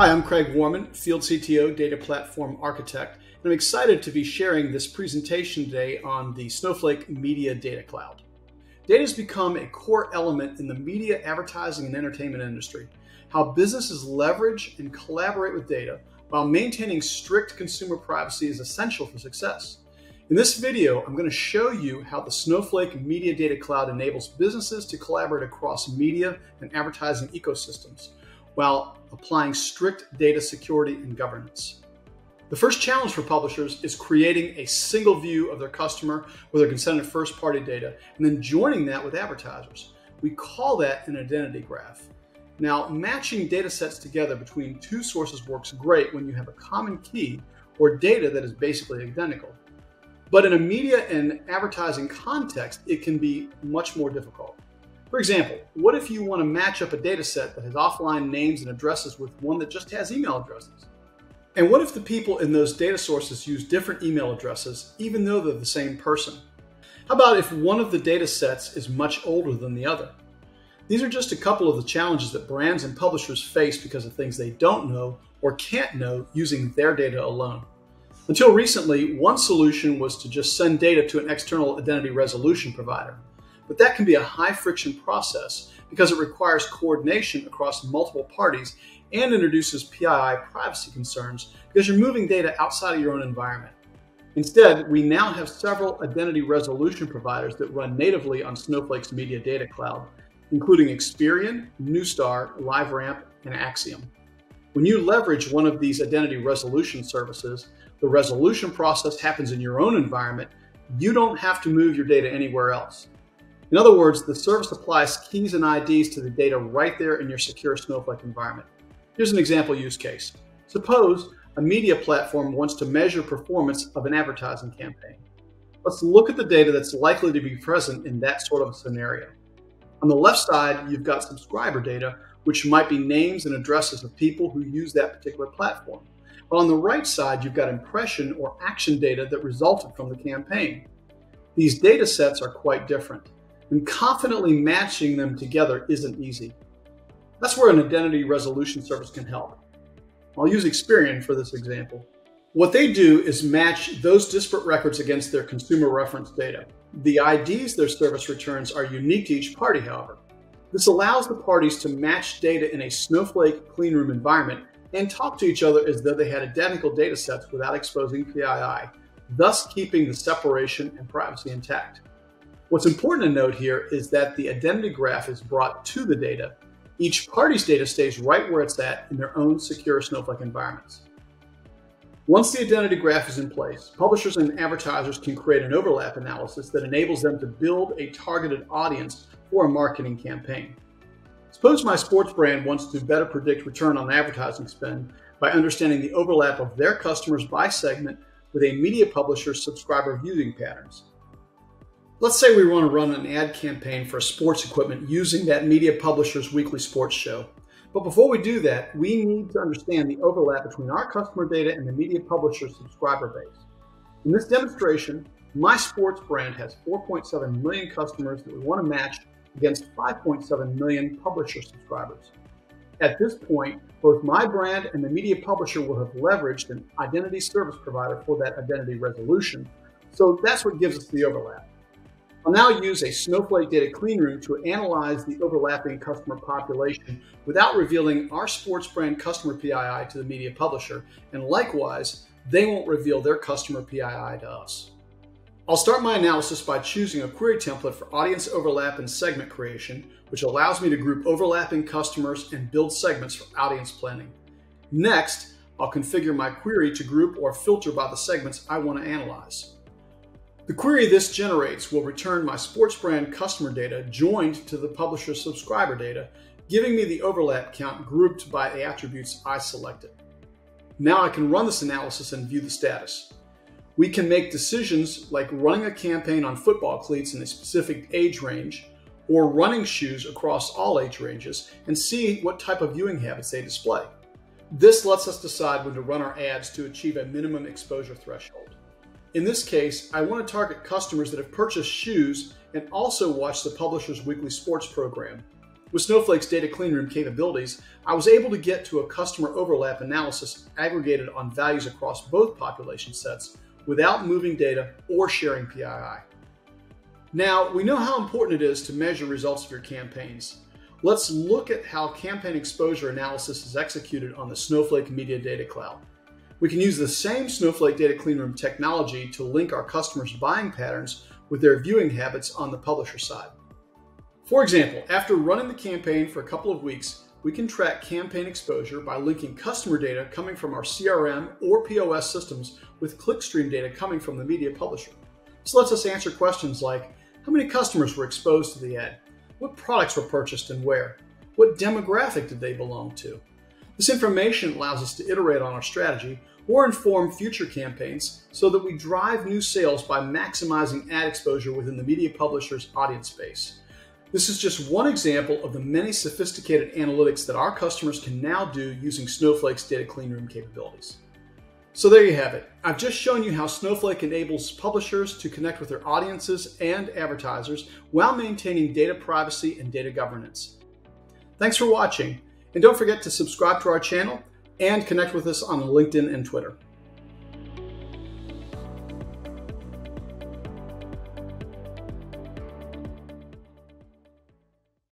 Hi, I'm Craig Warman, Field CTO, Data Platform Architect, and I'm excited to be sharing this presentation today on the Snowflake Media Data Cloud. Data has become a core element in the media, advertising, and entertainment industry. How businesses leverage and collaborate with data while maintaining strict consumer privacy is essential for success. In this video, I'm going to show you how the Snowflake Media Data Cloud enables businesses to collaborate across media and advertising ecosystems while applying strict data security and governance. The first challenge for publishers is creating a single view of their customer with their consented first party data and then joining that with advertisers. We call that an identity graph. Now, matching data sets together between two sources works great when you have a common key or data that is basically identical. But in a media and advertising context, it can be much more difficult. For example, what if you want to match up a data set that has offline names and addresses with one that just has email addresses? And what if the people in those data sources use different email addresses, even though they're the same person? How about if one of the data sets is much older than the other? These are just a couple of the challenges that brands and publishers face because of things they don't know or can't know using their data alone. Until recently, one solution was to just send data to an external identity resolution provider. But that can be a high friction process because it requires coordination across multiple parties and introduces PII privacy concerns because you're moving data outside of your own environment. Instead, we now have several identity resolution providers that run natively on Snowflake's Media Data Cloud, including Experian, Neustar, LiveRamp, and Acxiom. When you leverage one of these identity resolution services, the resolution process happens in your own environment. You don't have to move your data anywhere else. In other words, the service applies keys and IDs to the data right there in your secure Snowflake environment. Here's an example use case. Suppose a media platform wants to measure performance of an advertising campaign. Let's look at the data that's likely to be present in that sort of scenario. On the left side, you've got subscriber data, which might be names and addresses of people who use that particular platform. On the right side, you've got impression or action data that resulted from the campaign. These data sets are quite different, and confidently matching them together isn't easy. That's where an identity resolution service can help. I'll use Experian for this example. What they do is match those disparate records against their consumer reference data. The IDs their service returns are unique to each party, however. This allows the parties to match data in a Snowflake cleanroom environment and talk to each other as though they had identical data sets without exposing PII, thus keeping the separation and privacy intact. What's important to note here is that the identity graph is brought to the data. Each party's data stays right where it's at in their own secure Snowflake environments. Once the identity graph is in place, publishers and advertisers can create an overlap analysis that enables them to build a targeted audience for a marketing campaign. Suppose my sports brand wants to better predict return on advertising spend by understanding the overlap of their customers by segment with a media publisher's subscriber viewing patterns. Let's say we want to run an ad campaign for a sports equipment using that media publisher's weekly sports show. But before we do that, we need to understand the overlap between our customer data and the media publisher's subscriber base. In this demonstration, my sports brand has 4.7 million customers that we want to match against 5.7 million publisher subscribers. At this point, both my brand and the media publisher will have leveraged an identity service provider for that identity resolution. So that's what gives us the overlap. I'll now use a Snowflake data cleanroom to analyze the overlapping customer population without revealing our sports brand customer PII to the media publisher, and likewise, they won't reveal their customer PII to us. I'll start my analysis by choosing a query template for audience overlap and segment creation, which allows me to group overlapping customers and build segments for audience planning. Next, I'll configure my query to group or filter by the segments I want to analyze. The query this generates will return my sports brand customer data joined to the publisher's subscriber data, giving me the overlap count grouped by the attributes I selected. Now I can run this analysis and view the status. We can make decisions like running a campaign on football cleats in a specific age range or running shoes across all age ranges and see what type of viewing habits they display. This lets us decide when to run our ads to achieve a minimum exposure threshold. In this case, I want to target customers that have purchased shoes and also watch the publisher's weekly sports program. With Snowflake's data cleanroom capabilities, I was able to get to a customer overlap analysis aggregated on values across both population sets without moving data or sharing PII. Now, we know how important it is to measure results of your campaigns. Let's look at how campaign exposure analysis is executed on the Snowflake Media Data Cloud. We can use the same Snowflake Data Cleanroom technology to link our customers' buying patterns with their viewing habits on the publisher side. For example, after running the campaign for a couple of weeks, we can track campaign exposure by linking customer data coming from our CRM or POS systems with clickstream data coming from the media publisher. This lets us answer questions like how many customers were exposed to the ad? What products were purchased and where? What demographic did they belong to? This information allows us to iterate on our strategy or inform future campaigns so that we drive new sales by maximizing ad exposure within the media publisher's audience base. This is just one example of the many sophisticated analytics that our customers can now do using Snowflake's data cleanroom capabilities. So there you have it. I've just shown you how Snowflake enables publishers to connect with their audiences and advertisers while maintaining data privacy and data governance. Thanks for watching, and don't forget to subscribe to our channel and connect with us on LinkedIn and Twitter.